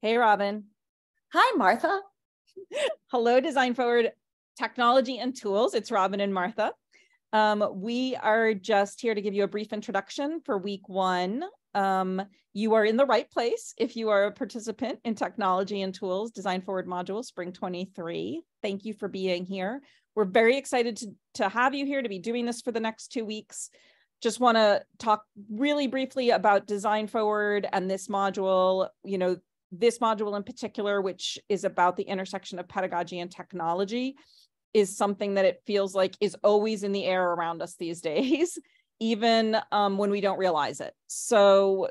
Hey, Robin. Hi, Martha. Hello, Design Forward Technology and Tools. It's Robin and Martha. Um, we are just here to give you a brief introduction for week one. Um, you are in the right place if you are a participant in Technology and Tools Design Forward Module Spring 23. Thank you for being here. We're very excited to, to have you here to be doing this for the next two weeks just want to talk really briefly about design forward and this module you know this module in particular, which is about the intersection of pedagogy and technology, is something that it feels like is always in the air around us these days, even um, when we don't realize it. So,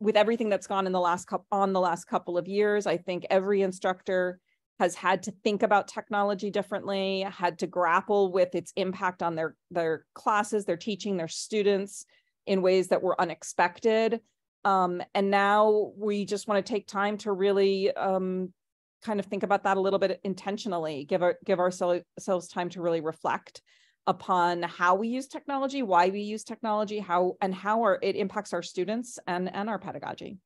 with everything that's gone in the last couple on the last couple of years, I think every instructor has had to think about technology differently, had to grapple with its impact on their their classes, their teaching, their students in ways that were unexpected um, and now we just want to take time to really um, kind of think about that a little bit intentionally, give our, give ourselves time to really reflect upon how we use technology, why we use technology, how and how our, it impacts our students and and our pedagogy.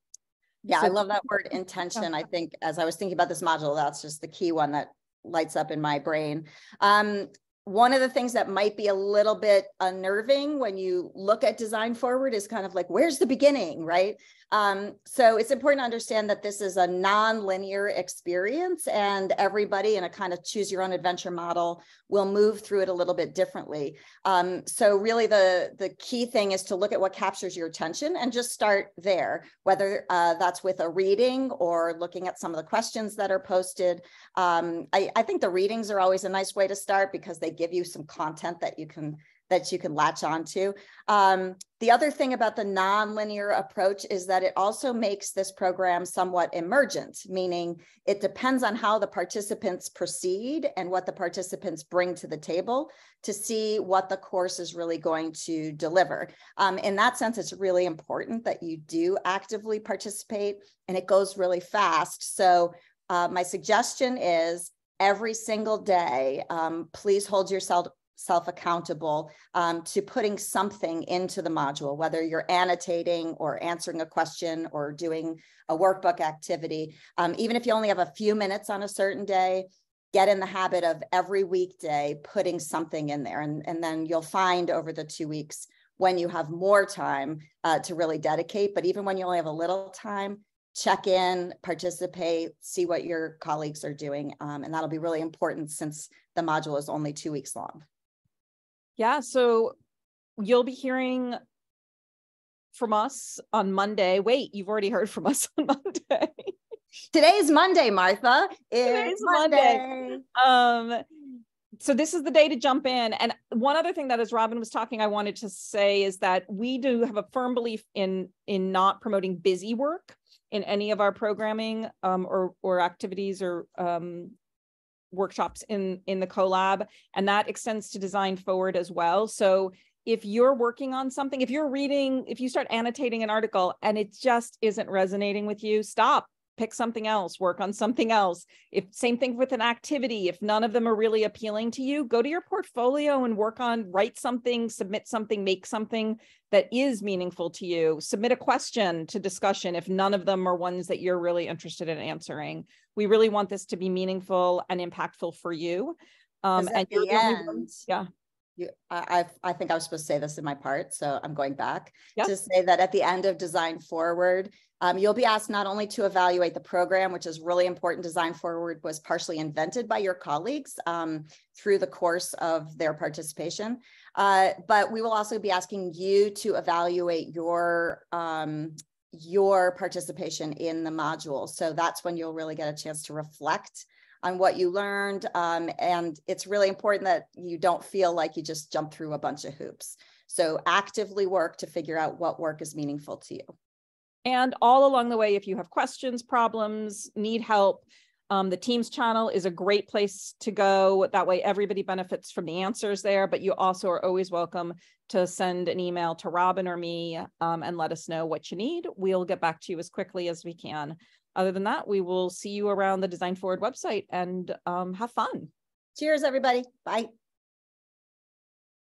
Yeah, so, I love that word intention. I think as I was thinking about this module, that's just the key one that lights up in my brain. Um, one of the things that might be a little bit unnerving when you look at design forward is kind of like where's the beginning right? Um, so it's important to understand that this is a non-linear experience and everybody in a kind of choose your own adventure model will move through it a little bit differently. Um, so really the the key thing is to look at what captures your attention and just start there whether uh, that's with a reading or looking at some of the questions that are posted. Um, I, I think the readings are always a nice way to start because they give you some content that you can that you can latch onto. Um, the other thing about the nonlinear approach is that it also makes this program somewhat emergent, meaning it depends on how the participants proceed and what the participants bring to the table to see what the course is really going to deliver. Um, in that sense, it's really important that you do actively participate and it goes really fast. So uh, my suggestion is every single day, um, please hold yourself self accountable um, to putting something into the module, whether you're annotating or answering a question or doing a workbook activity. Um, even if you only have a few minutes on a certain day, get in the habit of every weekday putting something in there. And, and then you'll find over the two weeks when you have more time uh, to really dedicate. But even when you only have a little time, check in, participate, see what your colleagues are doing. Um, and that'll be really important since the module is only two weeks long. Yeah, so you'll be hearing from us on Monday. Wait, you've already heard from us on Monday. Today's Monday, Martha. It's Monday. Monday. Um, so this is the day to jump in. And one other thing that as Robin was talking, I wanted to say is that we do have a firm belief in in not promoting busy work in any of our programming um, or or activities or um, workshops in in the CoLab and that extends to design forward as well. So if you're working on something if you're reading if you start annotating an article and it just isn't resonating with you stop pick something else work on something else. If same thing with an activity if none of them are really appealing to you go to your portfolio and work on write something submit something make something that is meaningful to you. Submit a question to discussion if none of them are ones that you're really interested in answering. We really want this to be meaningful and impactful for you um and the end, yeah you, I, I think I was supposed to say this in my part, so I'm going back yep. to say that at the end of Design Forward, um, you'll be asked not only to evaluate the program, which is really important. Design Forward was partially invented by your colleagues um, through the course of their participation, uh, but we will also be asking you to evaluate your um, your participation in the module. So that's when you'll really get a chance to reflect on what you learned. Um, and it's really important that you don't feel like you just jump through a bunch of hoops. So actively work to figure out what work is meaningful to you. And all along the way, if you have questions, problems, need help, um, the Teams channel is a great place to go. That way, everybody benefits from the answers there. But you also are always welcome to send an email to Robin or me um, and let us know what you need. We'll get back to you as quickly as we can other than that, we will see you around the Design Forward website and um, have fun. Cheers, everybody. Bye.